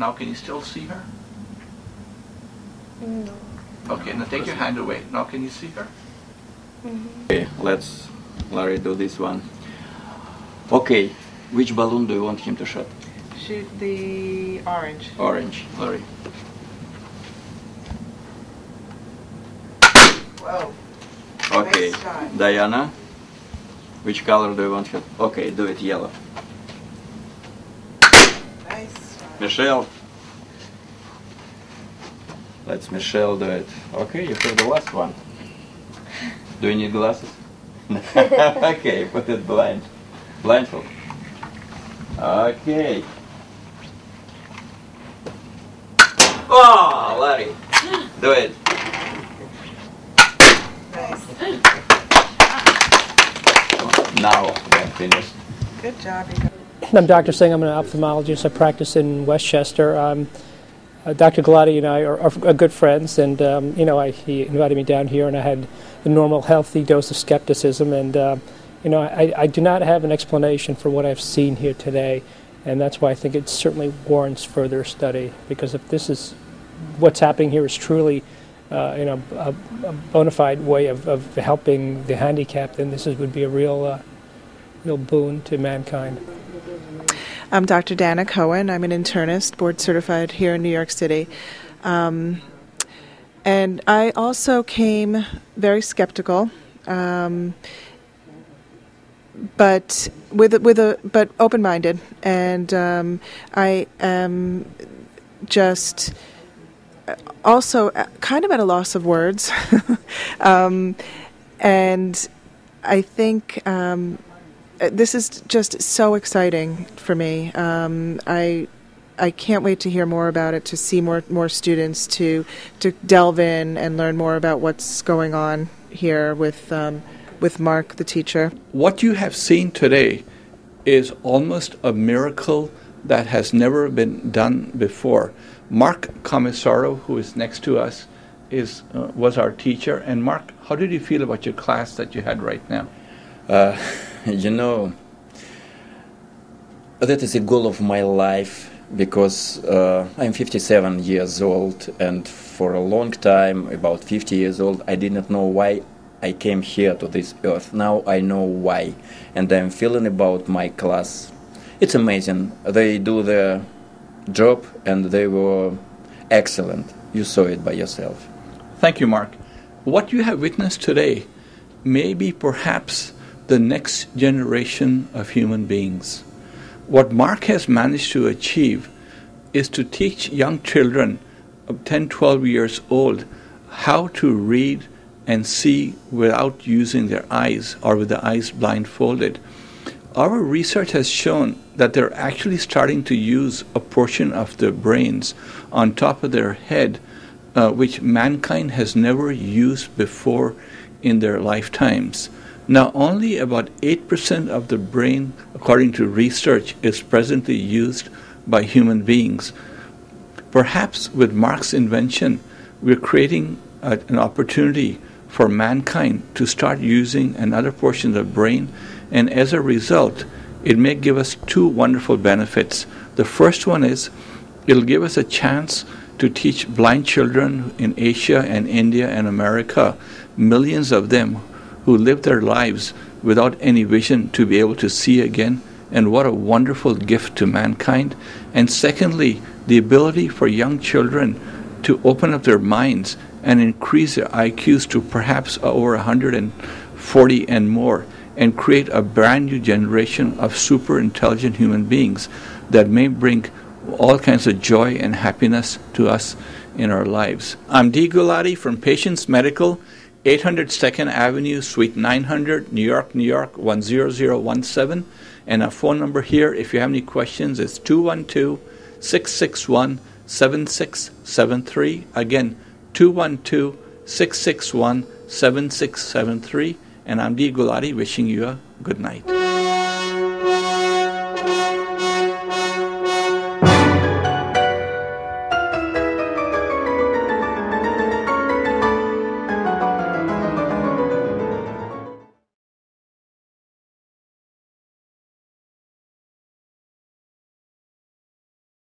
Now can you still see her? No. Okay, now take your hand away. Now can you see her? Mm-hmm. Okay, let's Larry do this one. Okay, which balloon do you want him to shoot? Shoot the orange. Orange, Larry. Whoa. Okay, Nice. Diana, which color do you want him? Okay, do it yellow. Nice shot. Michelle. Let's Michelle do it. Okay, you have the last one. Do you need glasses? okay, put it blind. Blindfold. Okay. Oh, Larry. Do it. Nice. Now we're finished. Good job, you guys. I'm Dr. Singh. I'm an ophthalmologist. I practice in Westchester. Um, uh, Dr. Gulati and I are, are, good friends, and um, you know, I, he invited me down here, and I had the normal, healthy dose of skepticism, and uh, you know, I, I do not have an explanation for what I've seen here today, and that's why I think it certainly warrants further study. Because if this is what's happening here is truly, uh, you know, a, a bona fide way of, of helping the handicapped, then this is, would be a real, uh, real boon to mankind. I'm Dr. Dana Cohen. I'm an internist, board certified here in New York City. Um, and I also came very skeptical, um, but with with a but open minded, and um, I am just also kind of at a loss of words, um, and I think. Uh, this is just so exciting for me. Um, I I can't wait to hear more about it, to see more more students, to to delve in and learn more about what's going on here with um, with Mark, the teacher. What you have seen today is almost a miracle that has never been done before. Mark Komissarov, who is next to us, is uh, was our teacher. And Mark, how did you feel about your class that you had right now? Uh, you know, that is a goal of my life because uh, I'm 57 years old, and for a long time, about 50 years old, I did not know why I came here to this earth. Now I know why, and I'm feeling about my class. It's amazing. They do their job, and they were excellent. You saw it by yourself. Thank you, Mark. What you have witnessed today may be perhaps the next generation of human beings. What Mark has managed to achieve is to teach young children of 10, 12 years old how to read and see without using their eyes or with the eyes blindfolded. Our research has shown that they're actually starting to use a portion of their brains on top of their head, uh, which mankind has never used before in their lifetimes. Now, only about 8% of the brain, according to research, is presently used by human beings. Perhaps with Mark's invention, we're creating a, an opportunity for mankind to start using another portion of the brain, and as a result, it may give us two wonderful benefits. The first one is it'll give us a chance to teach blind children in Asia and India and America, millions of them who live their lives without any vision to be able to see again. And what a wonderful gift to mankind. And secondly, the ability for young children to open up their minds and increase their IQs to perhaps over 140 and more, and create a brand new generation of super intelligent human beings that may bring all kinds of joy and happiness to us in our lives. I'm Dee Gulati from Patients Medical, 800 2nd Avenue, Suite 900, New York, New York 10017. And our phone number here, if you have any questions, is 212 661 7673. Again, 212 661 7673. And I'm Dee Gulati wishing you a good night.